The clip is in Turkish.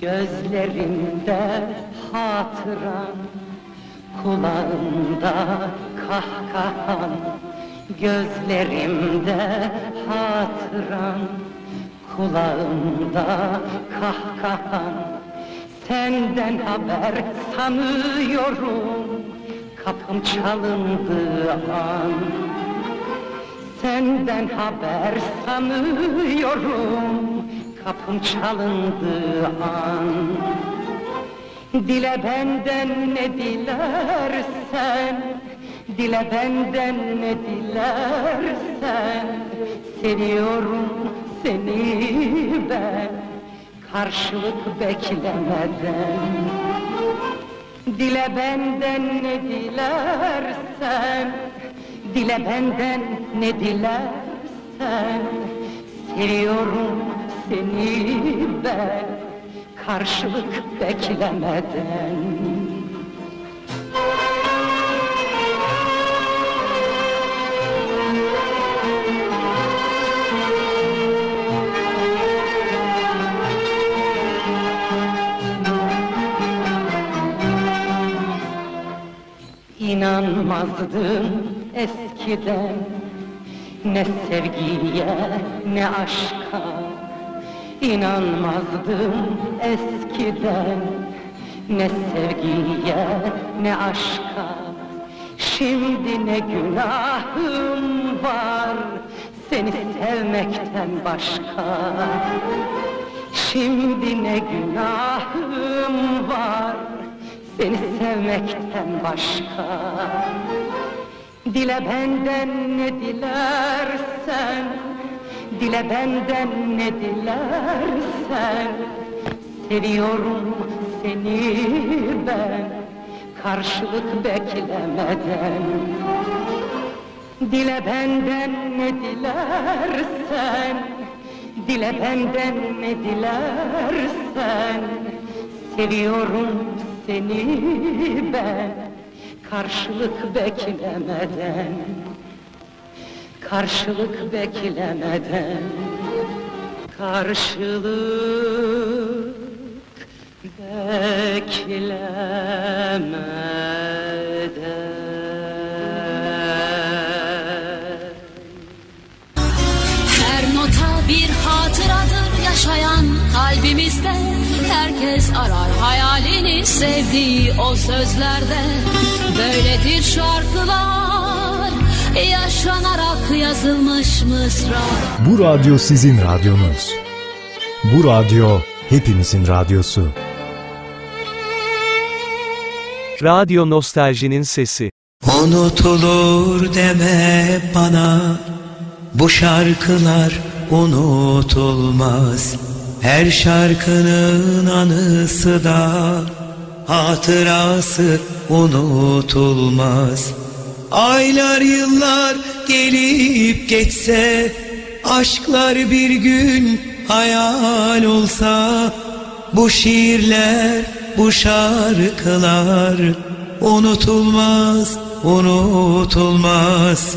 Gözlerimde hatıran Kulağımda kahkahan Gözlerimde hatıran Kulağımda kahkahan Senden haber sanıyorum Kapım çalındığı an. Senden haber sanıyorum Kapım çalındığı an. Dile benden ne dilersen Dile benden ne dilersen Seviyorum seni ben. Karşılık beklemeden. Dile benden ne dilersen Dile benden ne dilersen Seviyorum seni ben Karşılık beklemeden. İnanmazdım eskiden Ne sevgiye ne aşka. İnanmazdım eskiden. Ne sevgiye ne aşka. Şimdi ne günahım var Seni sevmekten başka. Şimdi ne günahım var Seni sevmekten başka Dile benden ne dilersen Dile benden ne dilersen Seviyorum seni ben Karşılık beklemeden. Dile benden ne dilersen Dile benden ne dilersen Seviyorum seni ben Karşılık beklemeden Karşılık beklemeden Karşılık beklemeden. Her nota bir hatıradır yaşayan kalbimizde Herkes arar hayalini sevdiği o sözlerde Böyledir şarkılar yaşanarak yazılmış mısra Bu radyo sizin radyonuz. Bu radyo hepimizin radyosu. Radyo Nostaljinin sesi. Unutulur deme bana Bu şarkılar unutulmaz Her şarkının anısı da Hatırası unutulmaz. Aylar yıllar gelip geçse Aşklar bir gün hayal olsa Bu şiirler, bu şarkılar Unutulmaz, unutulmaz